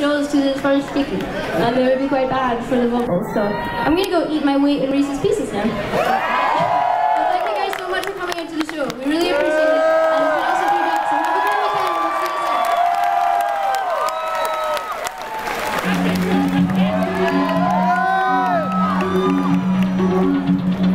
shows because it's very sticky and it would be quite bad for the vocals. So I'm gonna go eat my weight in Reese's Pieces now. thank you guys so much for coming out to the show. We really appreciate it. And have a great weekend. We'll see you.